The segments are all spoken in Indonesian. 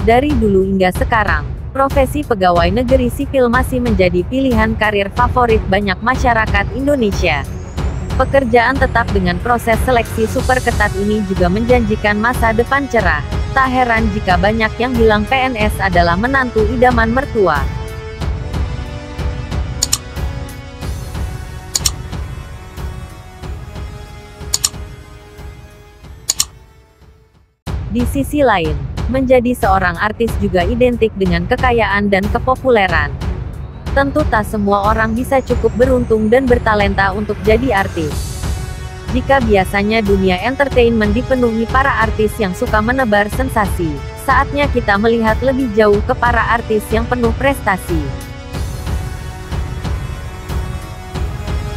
Dari dulu hingga sekarang, profesi pegawai negeri sipil masih menjadi pilihan karir favorit banyak masyarakat Indonesia. Pekerjaan tetap dengan proses seleksi super ketat ini juga menjanjikan masa depan cerah. Tak heran jika banyak yang bilang PNS adalah menantu idaman mertua. Di sisi lain, menjadi seorang artis juga identik dengan kekayaan dan kepopuleran. Tentu tak semua orang bisa cukup beruntung dan bertalenta untuk jadi artis. Jika biasanya dunia entertainment dipenuhi para artis yang suka menebar sensasi, saatnya kita melihat lebih jauh ke para artis yang penuh prestasi.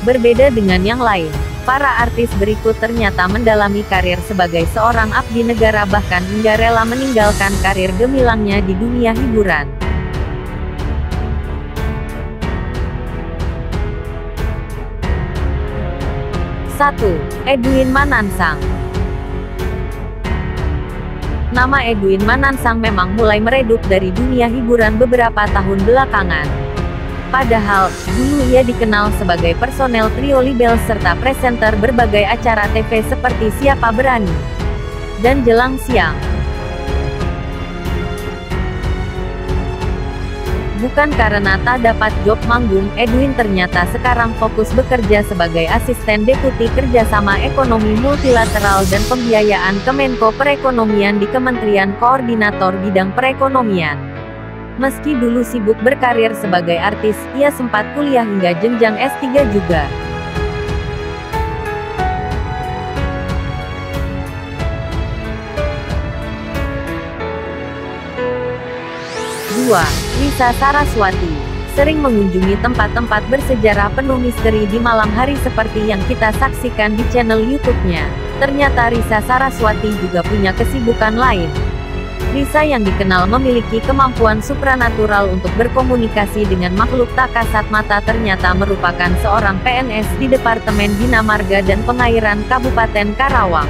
Berbeda dengan yang lain, para artis berikut ternyata mendalami karir sebagai seorang abdi negara bahkan hingga rela meninggalkan karir gemilangnya di dunia hiburan. 1. Edwin Manansang Nama Edwin Manansang memang mulai meredup dari dunia hiburan beberapa tahun belakangan. Padahal, dulu ia dikenal sebagai personel trio Libel serta presenter berbagai acara TV seperti Siapa Berani dan Jelang Siang. Bukan karena tak dapat job manggung, Edwin ternyata sekarang fokus bekerja sebagai asisten deputi kerjasama ekonomi multilateral dan pembiayaan Kemenko Perekonomian di Kementerian Koordinator Bidang Perekonomian. Meski dulu sibuk berkarir sebagai artis, ia sempat kuliah hingga jenjang S3 juga. 2. Lisa Saraswati sering mengunjungi tempat-tempat bersejarah penuh misteri di malam hari seperti yang kita saksikan di channel YouTube-nya. Ternyata Risa Saraswati juga punya kesibukan lain. Risa yang dikenal memiliki kemampuan supranatural untuk berkomunikasi dengan makhluk tak kasat mata ternyata merupakan seorang PNS di Departemen Bina Marga dan Pengairan Kabupaten Karawang.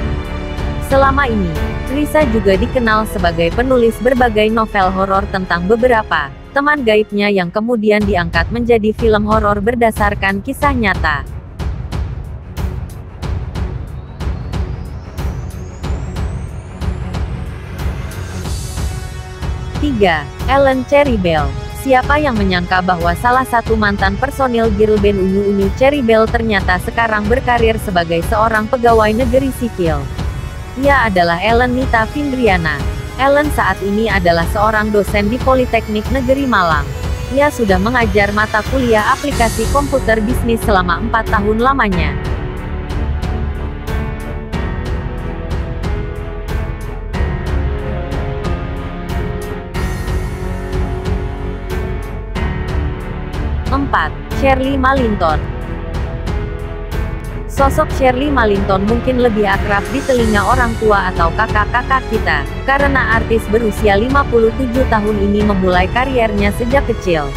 Selama ini, Risa juga dikenal sebagai penulis berbagai novel horor tentang beberapa teman gaibnya yang kemudian diangkat menjadi film horor berdasarkan kisah nyata. Tiga, Ellen Cherry Bell. Siapa yang menyangka bahwa salah satu mantan personil girl band unyu-unyu Cherry Bell ternyata sekarang berkarir sebagai seorang pegawai negeri sipil. Ia adalah Ellen Nita Findriana. Ellen saat ini adalah seorang dosen di Politeknik Negeri Malang. Ia sudah mengajar mata kuliah aplikasi komputer bisnis selama empat tahun lamanya. Empat, Shirley Malinton Sosok Shirley Malinton mungkin lebih akrab di telinga orang tua atau kakak-kakak kita, karena artis berusia 57 tahun ini memulai kariernya sejak kecil.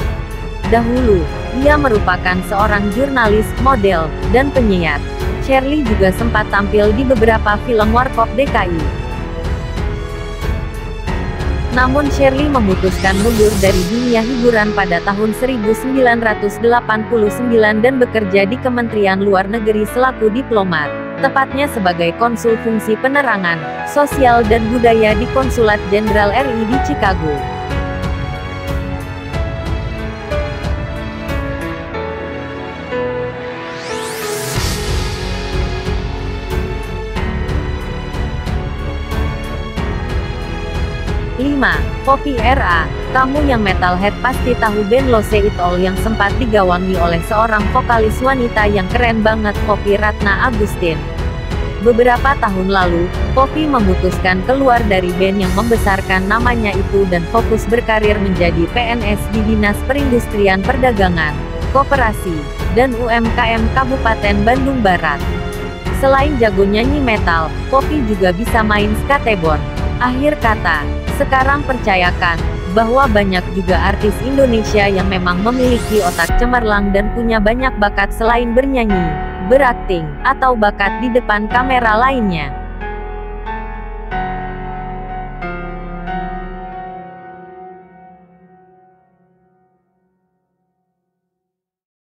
Dahulu, ia merupakan seorang jurnalis, model, dan penyiar. Shirley juga sempat tampil di beberapa film Warkop DKI. Namun Shirley memutuskan mundur dari dunia hiburan pada tahun 1989 dan bekerja di Kementerian Luar Negeri selaku diplomat, tepatnya sebagai konsul fungsi penerangan, sosial dan budaya di Konsulat Jenderal RI di Chicago. Poppy RA, kamu yang metalhead pasti tahu band Lose It All yang sempat digawangi oleh seorang vokalis wanita yang keren banget Poppy Ratna Agustin. Beberapa tahun lalu, Poppy memutuskan keluar dari band yang membesarkan namanya itu dan fokus berkarir menjadi PNS di Dinas Perindustrian Perdagangan, Koperasi, dan UMKM Kabupaten Bandung Barat. Selain jago nyanyi metal, Poppy juga bisa main skateboard. Akhir kata, sekarang percayakan, bahwa banyak juga artis Indonesia yang memang memiliki otak cemerlang dan punya banyak bakat selain bernyanyi, berakting, atau bakat di depan kamera lainnya.